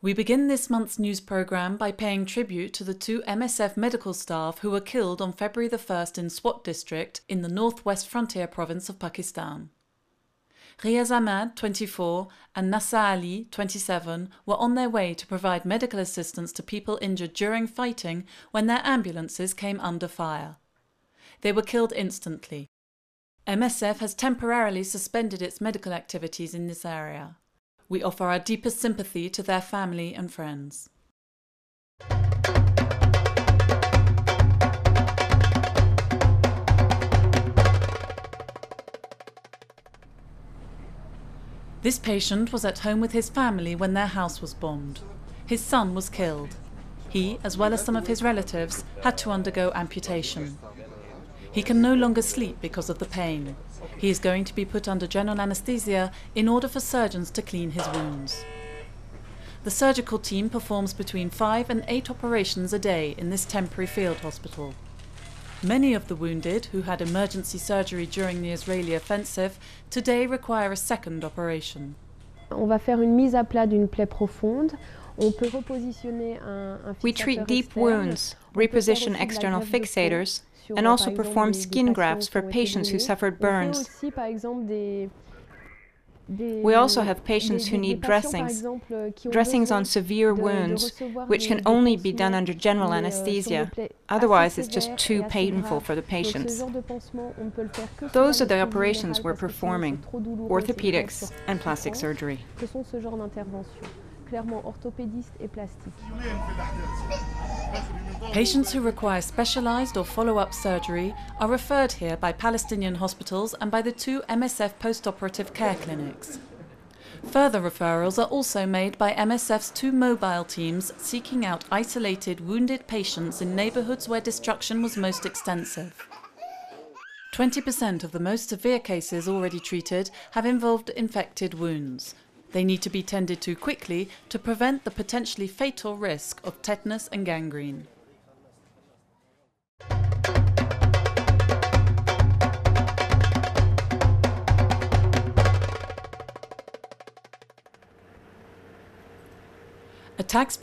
We begin this month's news programme by paying tribute to the two MSF medical staff who were killed on February the 1st in Swat district in the northwest frontier province of Pakistan. Riaz Ahmad, 24, and Nasir Ali, 27, were on their way to provide medical assistance to people injured during fighting when their ambulances came under fire. They were killed instantly. MSF has temporarily suspended its medical activities in this area. We offer our deepest sympathy to their family and friends. This patient was at home with his family when their house was bombed. His son was killed. He, as well as some of his relatives, had to undergo amputation. He can no longer sleep because of the pain. He is going to be put under general anesthesia in order for surgeons to clean his wounds. The surgical team performs between five and eight operations a day in this temporary field hospital. Many of the wounded who had emergency surgery during the Israeli offensive today require a second operation. On va faire une mise à plat d'une plaie profonde. On peut repositionner un, un We treat deep wounds, reposition external fixators, and also perform skin grafts for patients who suffered burns. We also have patients who need dressings, dressings on severe wounds, which can only be done under general anesthesia. Otherwise, it's just too painful for the patients. Those are the operations we're performing orthopedics and plastic surgery. Patients who require specialised or follow-up surgery are referred here by Palestinian hospitals and by the two MSF post-operative care clinics. Further referrals are also made by MSF's two mobile teams seeking out isolated wounded patients in neighbourhoods where destruction was most extensive. 20% of the most severe cases already treated have involved infected wounds. They need to be tended to quickly to prevent the potentially fatal risk of tetanus and gangrene. Attacks